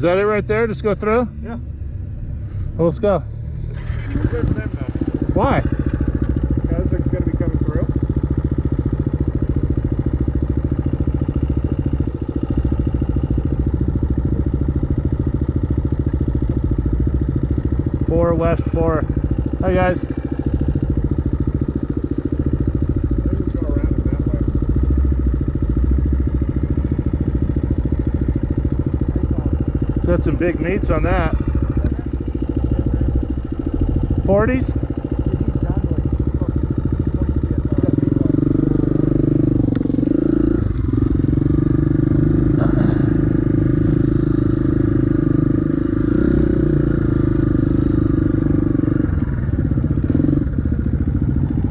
Is that it right there? Just go through? Yeah. Well, let's go. We're good for them. Why? Because they're gonna be coming through. Four west four. Hi guys. Maybe we'll go around it that way. That's some big meats on that. 40s?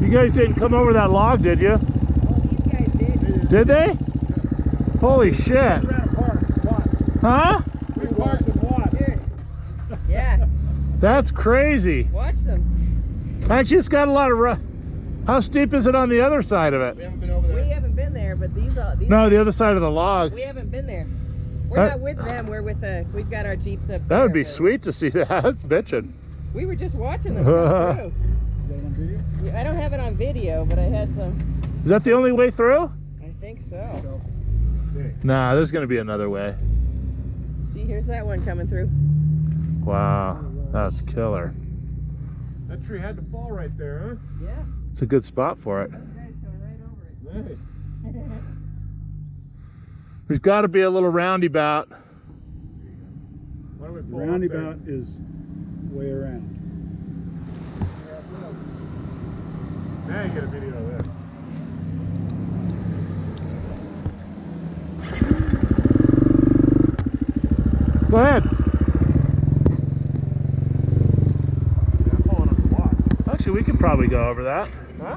You guys didn't come over that log, did you? These guys did. Did they? Holy shit. We ran a park. What? Huh? We parked and what? Here. Yeah, That's crazy. watch them. Actually, it's got a lot of. Ru- How steep is it on the other side of it? We haven't been over We haven't been there, but these are these. No, the other side of the log. We haven't been there. We're That- not with them. We're with the. We've got our jeeps up. That would be but sweet to see that. That's bitching. We were just watching them come through. I don't have it on video, but I had some. Is that the only way through? I think so. Nah, there's gonna be another way. See, here's that one coming through. Wow, that's killer. That tree had to fall right there, huh? Yeah. It's a good spot for it. Guys going right over it. Nice. There's got to be a little roundabout. Why don't we The pull up roundabout is way around. Now you get a video of this. Go ahead. Yeah, I'm pulling up the watch. Actually, we could probably go over that. Huh?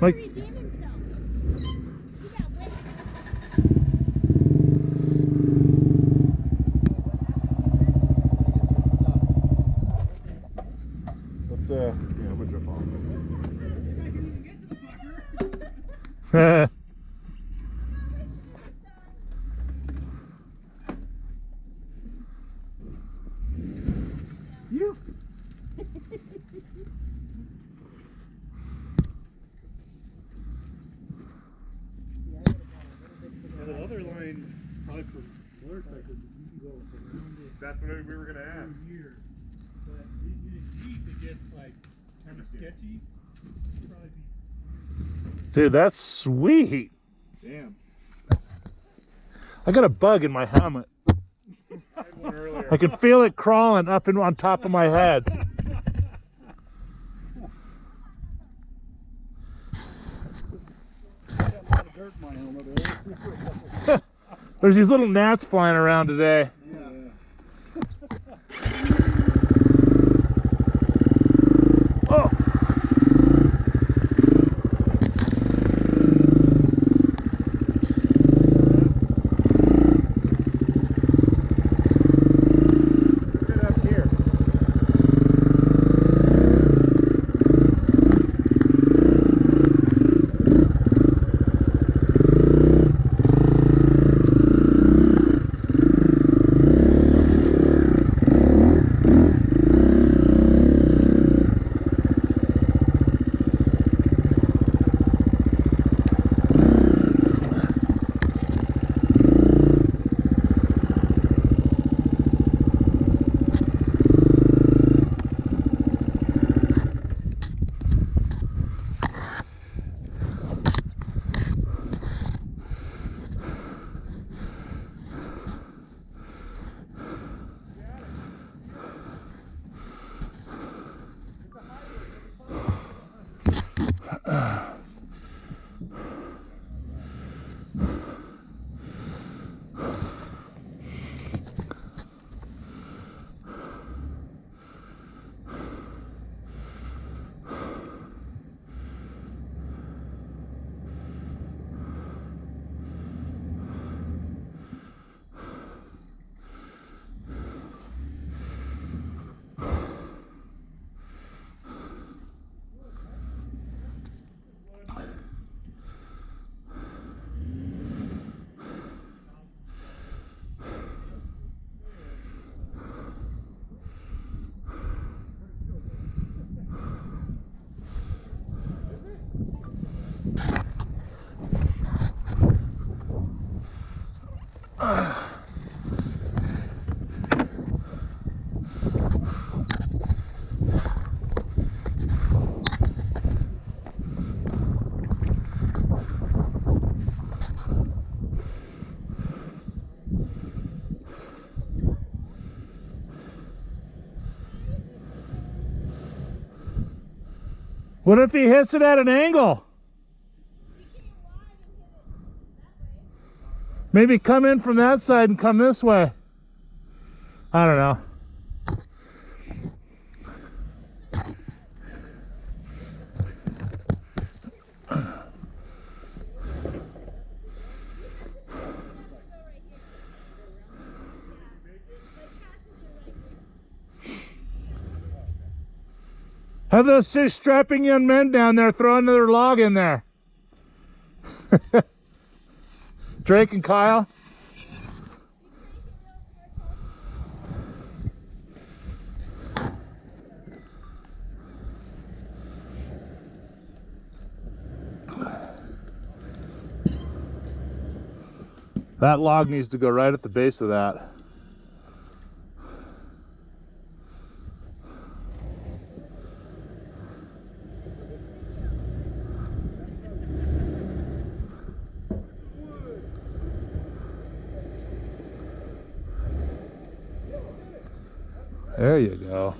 Like, Let's uh yeah, I'm gonna jump off this. You And the other line, probably for motorcycles, you can go around it that's what we were gonna ask. for years. But in in a it gets like kind of sketchy. Be dude, that's sweet. Damn. I got a bug in my helmet. I had one earlier. I can feel it crawling up and on top of my head. got a lot of dirt in my helmet there. There's these little gnats flying around today. you What if he hits it at an angle? Maybe come in from that side and come this way. I don't know. Have those two strapping young men down there throw another log in there. Drake and Kyle. That log needs to go right at the base of that. There you go.